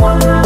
One.